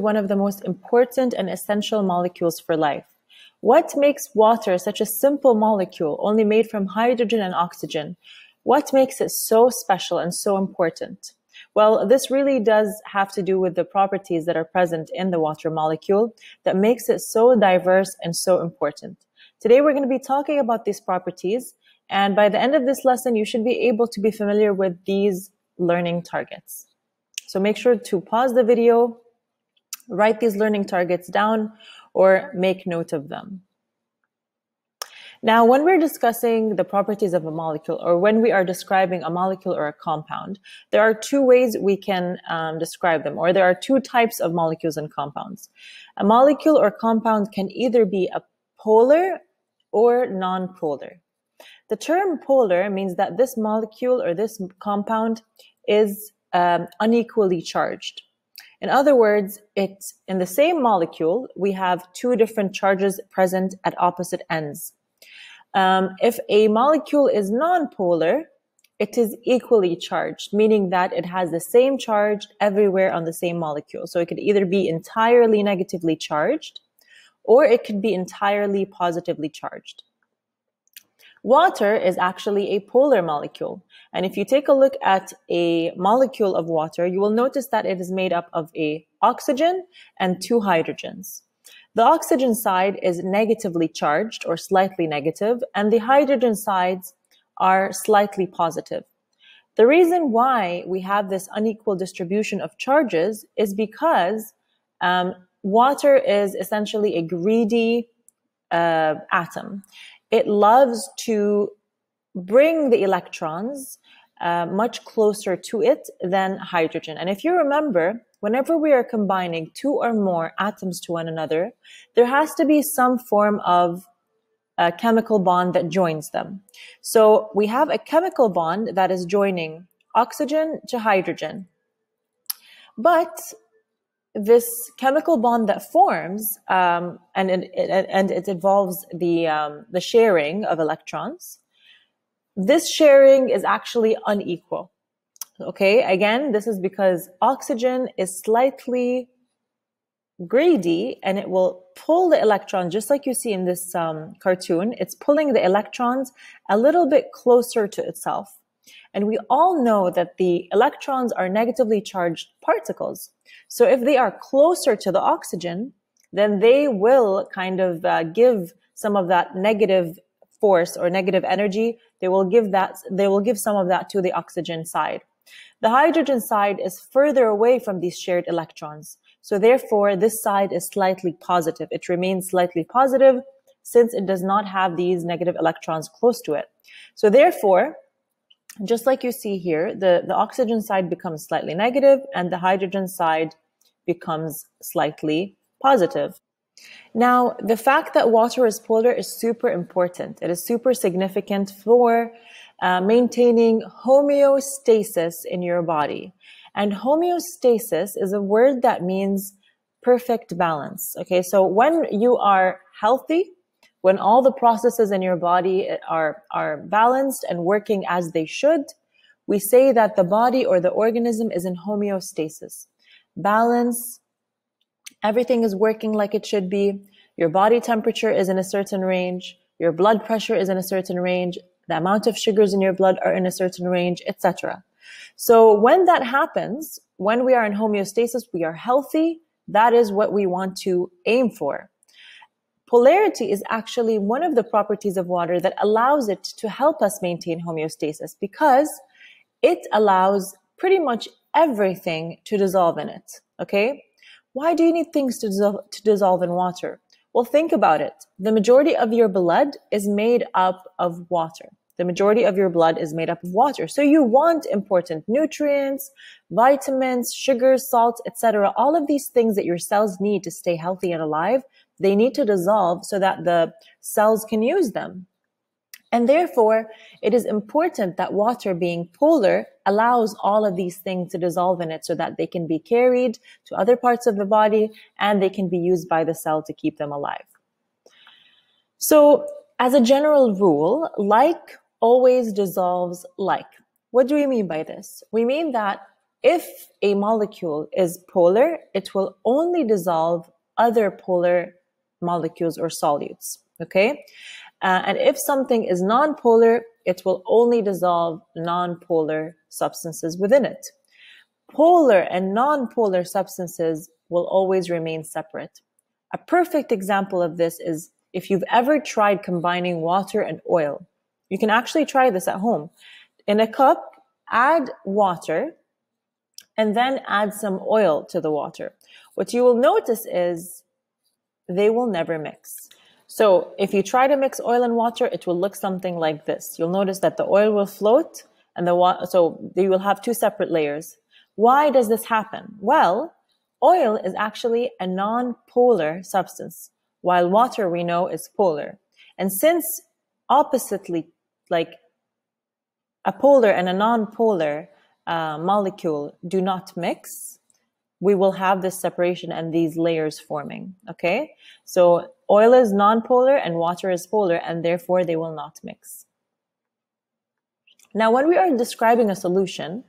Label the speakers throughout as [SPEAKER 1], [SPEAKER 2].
[SPEAKER 1] one of the most important and essential molecules for life. What makes water such a simple molecule, only made from hydrogen and oxygen? What makes it so special and so important? Well, this really does have to do with the properties that are present in the water molecule that makes it so diverse and so important. Today, we're going to be talking about these properties. And by the end of this lesson, you should be able to be familiar with these learning targets. So make sure to pause the video, write these learning targets down, or make note of them. Now, when we're discussing the properties of a molecule or when we are describing a molecule or a compound, there are two ways we can um, describe them, or there are two types of molecules and compounds. A molecule or compound can either be a polar or non-polar. The term polar means that this molecule or this compound is um, unequally charged. In other words, it's in the same molecule, we have two different charges present at opposite ends. Um, if a molecule is nonpolar, it is equally charged, meaning that it has the same charge everywhere on the same molecule. So it could either be entirely negatively charged or it could be entirely positively charged. Water is actually a polar molecule. And if you take a look at a molecule of water, you will notice that it is made up of a oxygen and two hydrogens. The oxygen side is negatively charged or slightly negative, and the hydrogen sides are slightly positive. The reason why we have this unequal distribution of charges is because um, water is essentially a greedy uh, atom. It loves to bring the electrons uh, much closer to it than hydrogen. And if you remember, whenever we are combining two or more atoms to one another, there has to be some form of a chemical bond that joins them. So we have a chemical bond that is joining oxygen to hydrogen. But this chemical bond that forms, um, and, it, and it involves the, um, the sharing of electrons, this sharing is actually unequal. Okay, again, this is because oxygen is slightly greedy and it will pull the electrons, just like you see in this um, cartoon, it's pulling the electrons a little bit closer to itself. And we all know that the electrons are negatively charged particles. So if they are closer to the oxygen, then they will kind of uh, give some of that negative force or negative energy. They will give that, they will give some of that to the oxygen side. The hydrogen side is further away from these shared electrons. So therefore, this side is slightly positive. It remains slightly positive since it does not have these negative electrons close to it. So therefore, just like you see here, the, the oxygen side becomes slightly negative and the hydrogen side becomes slightly positive. Now, the fact that water is polar is super important. It is super significant for uh, maintaining homeostasis in your body. And homeostasis is a word that means perfect balance. Okay, so when you are healthy, when all the processes in your body are, are balanced and working as they should, we say that the body or the organism is in homeostasis. Balance, everything is working like it should be. Your body temperature is in a certain range. Your blood pressure is in a certain range the amount of sugars in your blood are in a certain range, etc. So when that happens, when we are in homeostasis, we are healthy. That is what we want to aim for. Polarity is actually one of the properties of water that allows it to help us maintain homeostasis because it allows pretty much everything to dissolve in it. Okay. Why do you need things to dissolve, to dissolve in water? Well, think about it. The majority of your blood is made up of water. The majority of your blood is made up of water. So you want important nutrients, vitamins, sugars, salts, etc. All of these things that your cells need to stay healthy and alive, they need to dissolve so that the cells can use them. And therefore, it is important that water being polar allows all of these things to dissolve in it so that they can be carried to other parts of the body and they can be used by the cell to keep them alive. So as a general rule, like always dissolves like. What do we mean by this? We mean that if a molecule is polar, it will only dissolve other polar molecules or solutes. Okay. Uh, and if something is nonpolar, it will only dissolve nonpolar substances within it. Polar and nonpolar substances will always remain separate. A perfect example of this is if you've ever tried combining water and oil. You can actually try this at home. In a cup, add water and then add some oil to the water. What you will notice is they will never mix. So if you try to mix oil and water, it will look something like this. You'll notice that the oil will float and the water, so you will have two separate layers. Why does this happen? Well, oil is actually a non-polar substance, while water we know is polar. And since oppositely, like a polar and a non-polar uh, molecule do not mix, we will have this separation and these layers forming. Okay. So oil is non-polar and water is polar and therefore they will not mix. Now, when we are describing a solution,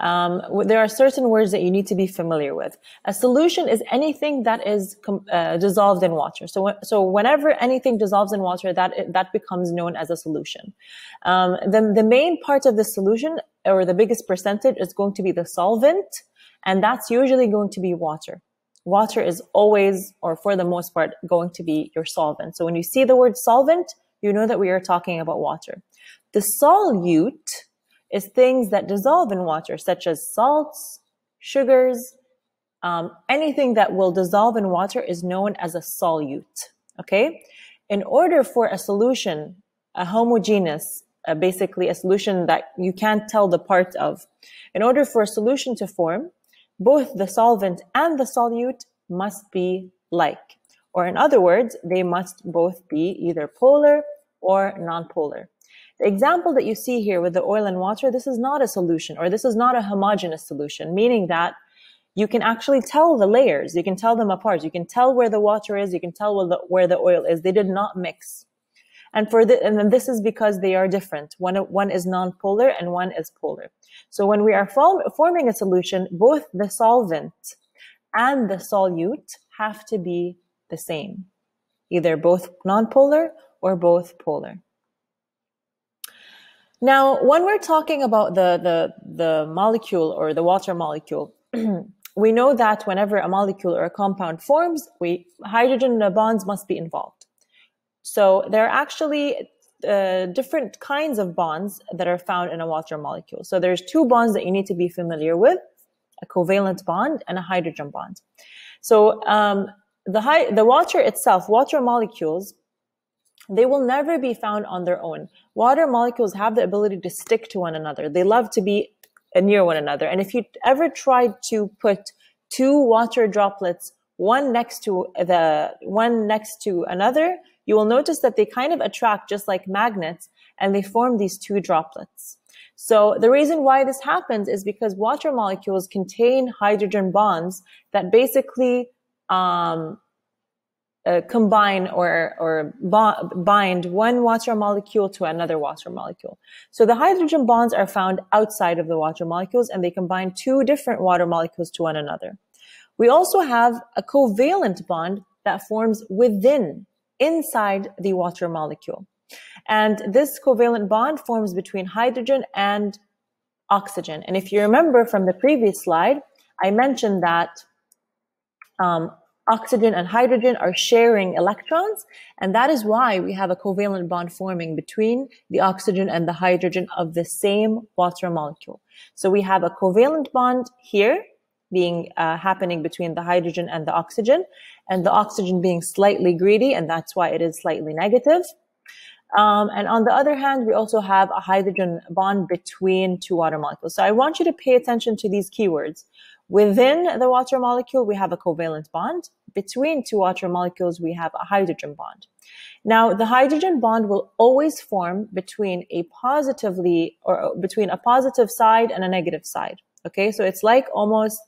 [SPEAKER 1] um, there are certain words that you need to be familiar with. A solution is anything that is uh, dissolved in water. So, so whenever anything dissolves in water, that that becomes known as a solution. Um, the the main part of the solution, or the biggest percentage, is going to be the solvent, and that's usually going to be water. Water is always, or for the most part, going to be your solvent. So when you see the word solvent, you know that we are talking about water. The solute is things that dissolve in water, such as salts, sugars, um, anything that will dissolve in water is known as a solute. Okay. In order for a solution, a homogeneous, uh, basically a solution that you can't tell the part of, in order for a solution to form, both the solvent and the solute must be like. Or in other words, they must both be either polar or nonpolar. The example that you see here with the oil and water, this is not a solution or this is not a homogeneous solution, meaning that you can actually tell the layers. You can tell them apart. You can tell where the water is. You can tell where the, where the oil is. They did not mix. And for the, and this is because they are different. One, one is non-polar and one is polar. So when we are form, forming a solution, both the solvent and the solute have to be the same, either both non-polar or both polar. Now, when we're talking about the, the, the molecule or the water molecule, we know that whenever a molecule or a compound forms, we, hydrogen bonds must be involved. So there are actually uh, different kinds of bonds that are found in a water molecule. So there's two bonds that you need to be familiar with, a covalent bond and a hydrogen bond. So um, the, high, the water itself, water molecules, they will never be found on their own. Water molecules have the ability to stick to one another. They love to be near one another. And if you ever tried to put two water droplets, one next to the one next to another, you will notice that they kind of attract just like magnets and they form these two droplets. So the reason why this happens is because water molecules contain hydrogen bonds that basically um, uh, combine or, or bind one water molecule to another water molecule. So the hydrogen bonds are found outside of the water molecules and they combine two different water molecules to one another. We also have a covalent bond that forms within, inside the water molecule. And this covalent bond forms between hydrogen and oxygen. And if you remember from the previous slide, I mentioned that um, oxygen and hydrogen are sharing electrons. And that is why we have a covalent bond forming between the oxygen and the hydrogen of the same water molecule. So we have a covalent bond here being uh, happening between the hydrogen and the oxygen and the oxygen being slightly greedy. And that's why it is slightly negative. Um, and on the other hand, we also have a hydrogen bond between two water molecules. So I want you to pay attention to these keywords. Within the water molecule, we have a covalent bond. Between two water molecules, we have a hydrogen bond. Now, the hydrogen bond will always form between a positively or between a positive side and a negative side. Okay. So it's like almost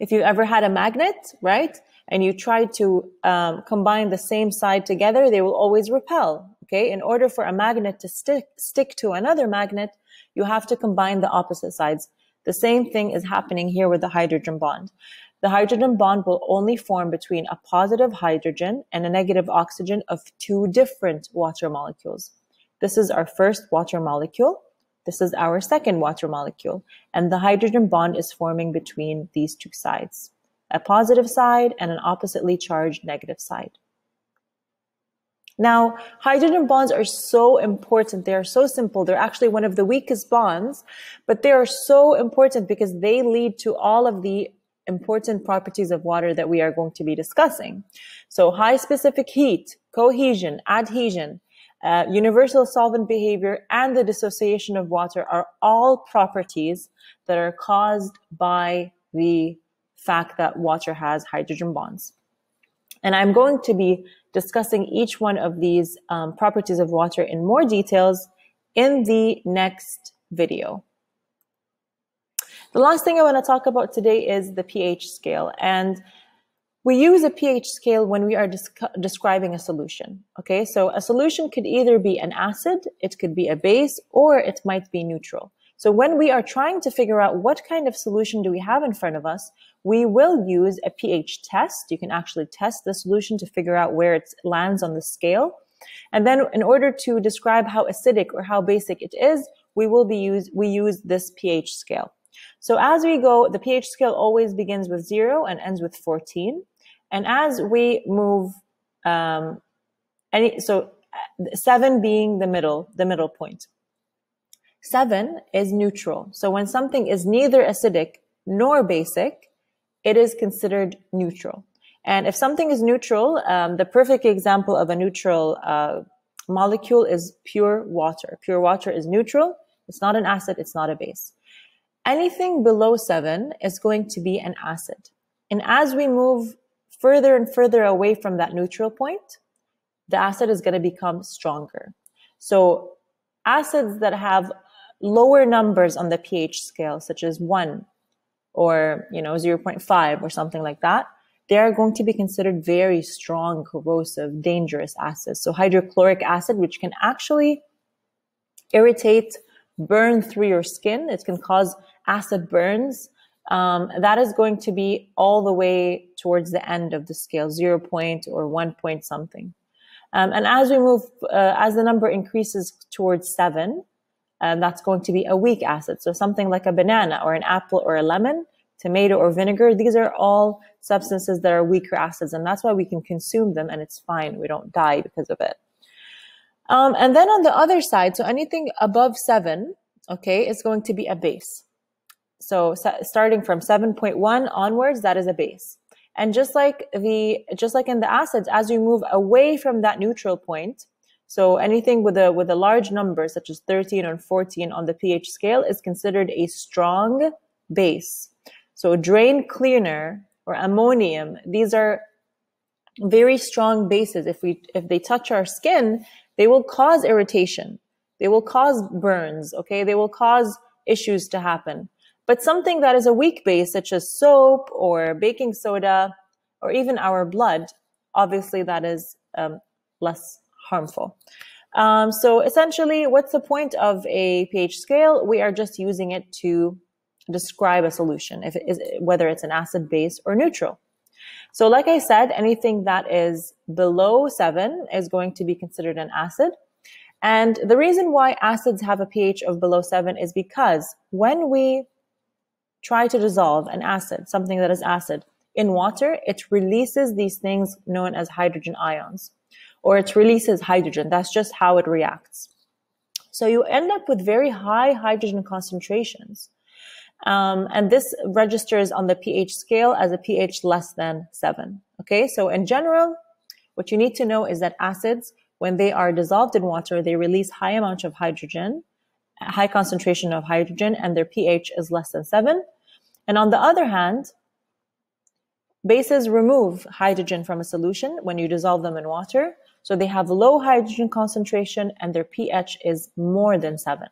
[SPEAKER 1] if you ever had a magnet, right? And you try to um, combine the same side together, they will always repel. Okay. In order for a magnet to stick, stick to another magnet, you have to combine the opposite sides The same thing is happening here with the hydrogen bond. The hydrogen bond will only form between a positive hydrogen and a negative oxygen of two different water molecules. This is our first water molecule. This is our second water molecule. And the hydrogen bond is forming between these two sides, a positive side and an oppositely charged negative side. Now, hydrogen bonds are so important. They are so simple. They're actually one of the weakest bonds, but they are so important because they lead to all of the important properties of water that we are going to be discussing. So high specific heat, cohesion, adhesion, uh, universal solvent behavior, and the dissociation of water are all properties that are caused by the fact that water has hydrogen bonds. And I'm going to be discussing each one of these um, properties of water in more details in the next video. The last thing I want to talk about today is the pH scale. And we use a pH scale when we are describing a solution. Okay, so a solution could either be an acid, it could be a base, or it might be neutral. So when we are trying to figure out what kind of solution do we have in front of us, we will use a pH test. You can actually test the solution to figure out where it lands on the scale. And then in order to describe how acidic or how basic it is, we will be use, we use this pH scale. So as we go, the pH scale always begins with zero and ends with 14. And as we move, um, any, so seven being the middle, the middle point. Seven is neutral. So when something is neither acidic nor basic, it is considered neutral. And if something is neutral, um, the perfect example of a neutral uh, molecule is pure water. Pure water is neutral. It's not an acid. It's not a base. Anything below seven is going to be an acid. And as we move further and further away from that neutral point, the acid is going to become stronger. So acids that have lower numbers on the pH scale, such as one or, you know, 0.5 or something like that, they are going to be considered very strong, corrosive, dangerous acids. So hydrochloric acid, which can actually irritate, burn through your skin. It can cause acid burns, um, that is going to be all the way towards the end of the scale, zero point or one point something. Um, and as we move, uh, as the number increases towards seven, um, that's going to be a weak acid. So something like a banana or an apple or a lemon, tomato or vinegar, these are all substances that are weaker acids. And that's why we can consume them and it's fine. We don't die because of it. Um, and then on the other side, so anything above seven, okay, is going to be a base. So starting from 7.1 onwards, that is a base. And just like the, just like in the acids, as you move away from that neutral point, so anything with a, with a large number, such as 13 or 14 on the pH scale is considered a strong base. So drain cleaner or ammonium, these are very strong bases. If we, if they touch our skin, they will cause irritation. They will cause burns. Okay. They will cause issues to happen. But something that is a weak base, such as soap or baking soda, or even our blood, obviously that is um, less harmful. Um, so essentially, what's the point of a pH scale? We are just using it to describe a solution, if it is, whether it's an acid base or neutral. So like I said, anything that is below seven is going to be considered an acid. And the reason why acids have a pH of below seven is because when we try to dissolve an acid, something that is acid, in water, it releases these things known as hydrogen ions, or it releases hydrogen. That's just how it reacts. So you end up with very high hydrogen concentrations. Um, and this registers on the pH scale as a pH less than seven. Okay. So in general, what you need to know is that acids, when they are dissolved in water, they release high amount of hydrogen high concentration of hydrogen and their pH is less than seven. And on the other hand, bases remove hydrogen from a solution when you dissolve them in water. So they have low hydrogen concentration and their pH is more than seven.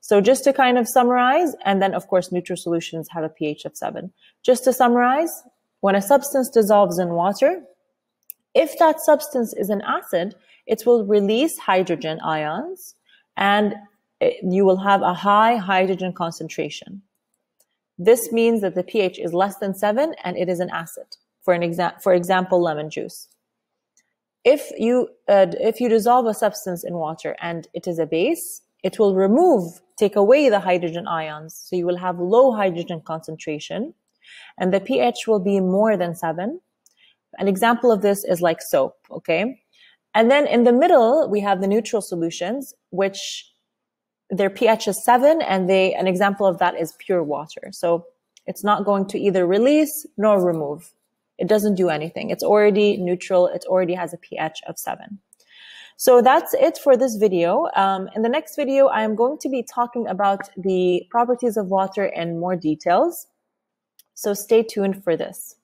[SPEAKER 1] So just to kind of summarize, and then of course neutral solutions have a pH of seven. Just to summarize, when a substance dissolves in water, if that substance is an acid, it will release hydrogen ions and you will have a high hydrogen concentration. This means that the pH is less than seven and it is an acid. For an exa- for example, lemon juice. If you uh, if you dissolve a substance in water and it is a base, it will remove, take away the hydrogen ions. So you will have low hydrogen concentration, and the pH will be more than seven. An example of this is like soap. Okay, and then in the middle we have the neutral solutions, which their pH is seven, and they an example of that is pure water. So it's not going to either release nor remove. It doesn't do anything. It's already neutral. It already has a pH of seven. So that's it for this video. Um, in the next video, I am going to be talking about the properties of water in more details. So stay tuned for this.